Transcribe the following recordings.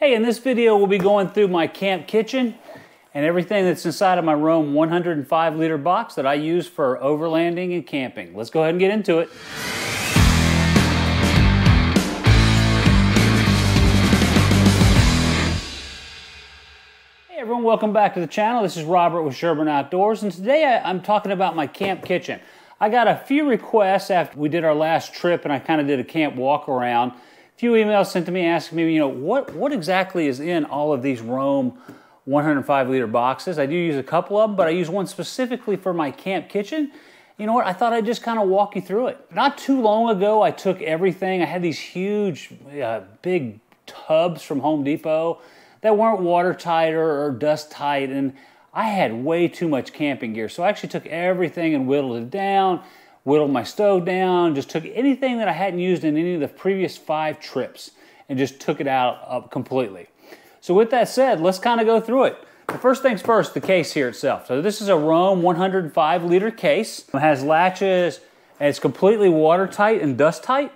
Hey, in this video we'll be going through my camp kitchen and everything that's inside of my Roam 105 liter box that I use for overlanding and camping. Let's go ahead and get into it. Hey everyone, welcome back to the channel. This is Robert with Sherburn Outdoors and today I, I'm talking about my camp kitchen. I got a few requests after we did our last trip and I kind of did a camp walk around few emails sent to me asking me, you know, what, what exactly is in all of these Roam 105 liter boxes. I do use a couple of them, but I use one specifically for my camp kitchen. You know what, I thought I'd just kind of walk you through it. Not too long ago, I took everything. I had these huge, uh, big tubs from Home Depot that weren't watertight or, or dust tight, and I had way too much camping gear. So I actually took everything and whittled it down, whittled my stove down, just took anything that I hadn't used in any of the previous five trips and just took it out uh, completely. So with that said, let's kind of go through it. The first things first, the case here itself. So this is a Roam 105 liter case. It has latches and it's completely watertight and dust tight,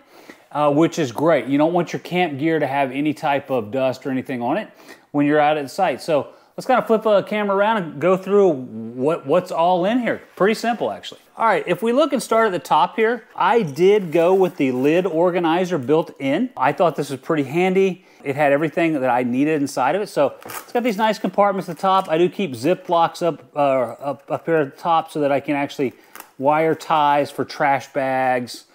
uh, which is great. You don't want your camp gear to have any type of dust or anything on it when you're out at site. So let's kind of flip a camera around and go through what, what's all in here. Pretty simple, actually. All right, if we look and start at the top here, I did go with the lid organizer built in. I thought this was pretty handy. It had everything that I needed inside of it. So it's got these nice compartments at the top. I do keep zip locks up, uh, up, up here at the top so that I can actually wire ties for trash bags.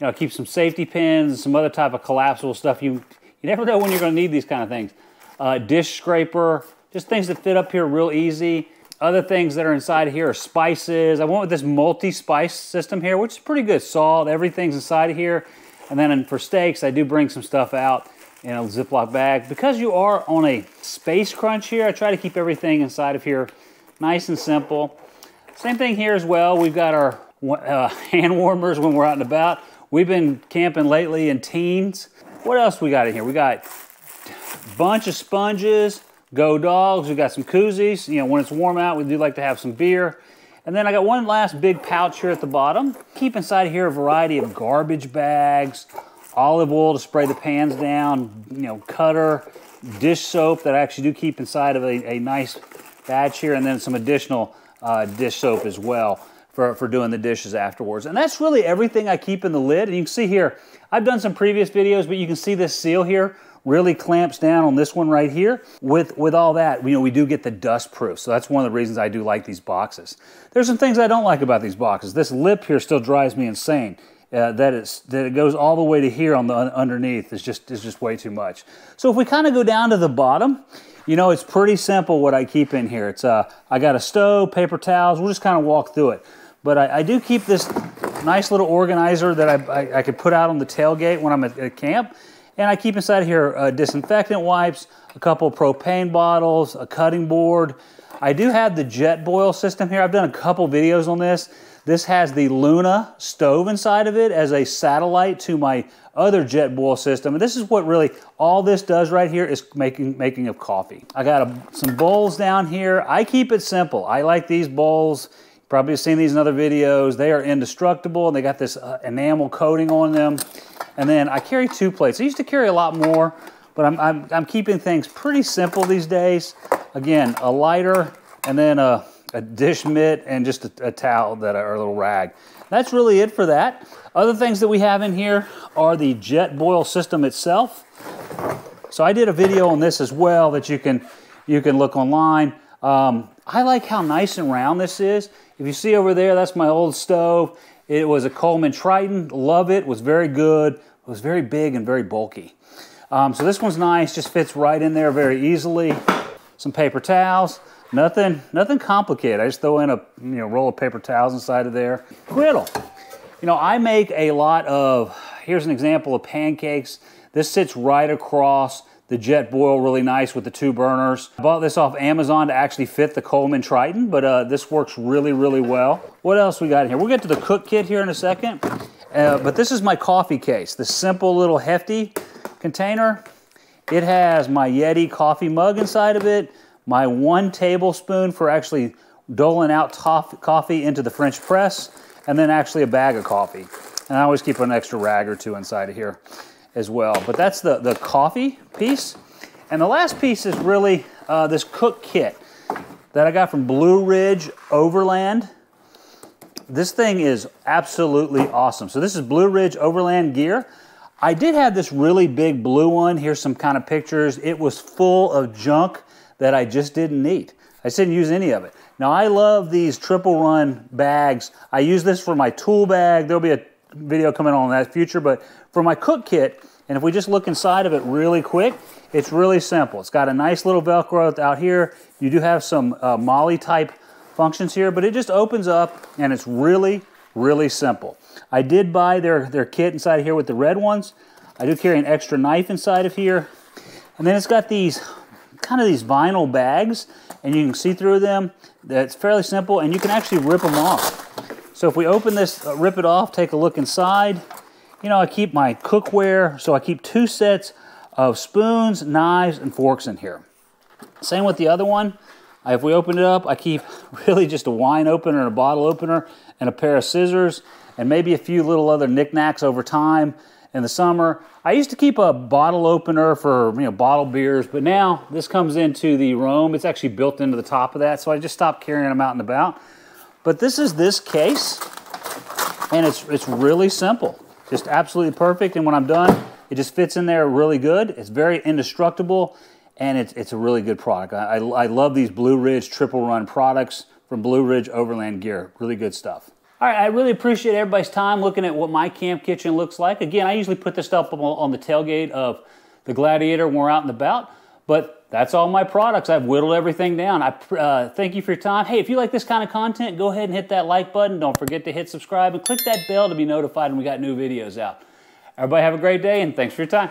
You know, keep some safety pins, some other type of collapsible stuff. You, you never know when you're gonna need these kind of things. Uh, dish scraper, just things that fit up here real easy. Other things that are inside here are spices. I went with this multi-spice system here, which is pretty good. Salt, everything's inside of here. And then for steaks, I do bring some stuff out in a Ziploc bag. Because you are on a space crunch here, I try to keep everything inside of here nice and simple. Same thing here as well. We've got our uh, hand warmers when we're out and about. We've been camping lately in teens. What else we got in here? We got a bunch of sponges, Go Dogs, we got some koozies. You know, when it's warm out, we do like to have some beer. And then I got one last big pouch here at the bottom. Keep inside here a variety of garbage bags, olive oil to spray the pans down, you know, cutter, dish soap that I actually do keep inside of a, a nice batch here, and then some additional uh, dish soap as well for, for doing the dishes afterwards. And that's really everything I keep in the lid. And you can see here, I've done some previous videos, but you can see this seal here really clamps down on this one right here. With, with all that, you know, we do get the dust proof. So that's one of the reasons I do like these boxes. There's some things I don't like about these boxes. This lip here still drives me insane. Uh, that, it's, that it goes all the way to here on the underneath is just, is just way too much. So if we kind of go down to the bottom, you know, it's pretty simple what I keep in here. It's uh, I got a stove, paper towels. We'll just kind of walk through it. But I, I, do keep this nice little organizer that I, I, I, could put out on the tailgate when I'm at, at camp. And I keep inside here uh, disinfectant wipes, a couple propane bottles, a cutting board. I do have the Jetboil system here. I've done a couple videos on this. This has the Luna stove inside of it as a satellite to my other Jetboil system. And this is what really all this does right here is making, making of coffee. I got a, some bowls down here. I keep it simple. I like these bowls. Probably seen these in other videos. They are indestructible and they got this uh, enamel coating on them. And then I carry two plates. I used to carry a lot more, but I'm, I'm, I'm keeping things pretty simple these days. Again, a lighter and then a, a dish mitt and just a, a towel that or a little rag. That's really it for that. Other things that we have in here are the Jetboil system itself. So I did a video on this as well that you can you can look online. Um, I like how nice and round this is. If you see over there, that's my old stove. It was a Coleman Triton. Love it. Was very good. It was very big and very bulky. Um, so this one's nice. Just fits right in there very easily. Some paper towels. Nothing, nothing complicated. I just throw in a you know roll of paper towels inside of there. Griddle. You know, I make a lot of. Here's an example of pancakes. This sits right across the Jetboil really nice with the two burners. I bought this off Amazon to actually fit the Coleman Triton, but uh, this works really, really well. What else we got here? We'll get to the cook kit here in a second, uh, but this is my coffee case, the simple little hefty container. It has my Yeti coffee mug inside of it, my one tablespoon for actually doling out coffee into the French press, and then actually a bag of coffee. And I always keep an extra rag or two inside of here as well. But that's the, the coffee piece. And the last piece is really uh, this cook kit that I got from Blue Ridge Overland. This thing is absolutely awesome. So this is Blue Ridge Overland gear. I did have this really big blue one. Here's some kind of pictures. It was full of junk that I just didn't need. I didn't use any of it. Now I love these triple run bags. I use this for my tool bag. There'll be a video coming on that future, but for my cook kit, and if we just look inside of it really quick, it's really simple. It's got a nice little Velcro out here. You do have some uh, MOLLE type functions here, but it just opens up and it's really, really simple. I did buy their, their kit inside here with the red ones. I do carry an extra knife inside of here. And then it's got these kind of these vinyl bags and you can see through them. That's fairly simple and you can actually rip them off. So if we open this, uh, rip it off, take a look inside. You know, I keep my cookware, so I keep two sets of spoons, knives, and forks in here. Same with the other one. If we open it up, I keep really just a wine opener and a bottle opener and a pair of scissors and maybe a few little other knickknacks over time in the summer. I used to keep a bottle opener for you know bottle beers, but now this comes into the Roam. It's actually built into the top of that, so I just stopped carrying them out and about. But this is this case, and it's, it's really simple. Just absolutely perfect, and when I'm done, it just fits in there really good. It's very indestructible, and it's, it's a really good product. I, I, I love these Blue Ridge triple run products from Blue Ridge Overland Gear. Really good stuff. All right, I really appreciate everybody's time looking at what my camp kitchen looks like. Again, I usually put this stuff on the tailgate of the Gladiator when we're out and about, but that's all my products. I've whittled everything down. I uh, thank you for your time. Hey, if you like this kind of content, go ahead and hit that like button. Don't forget to hit subscribe and click that bell to be notified when we got new videos out. Everybody have a great day and thanks for your time.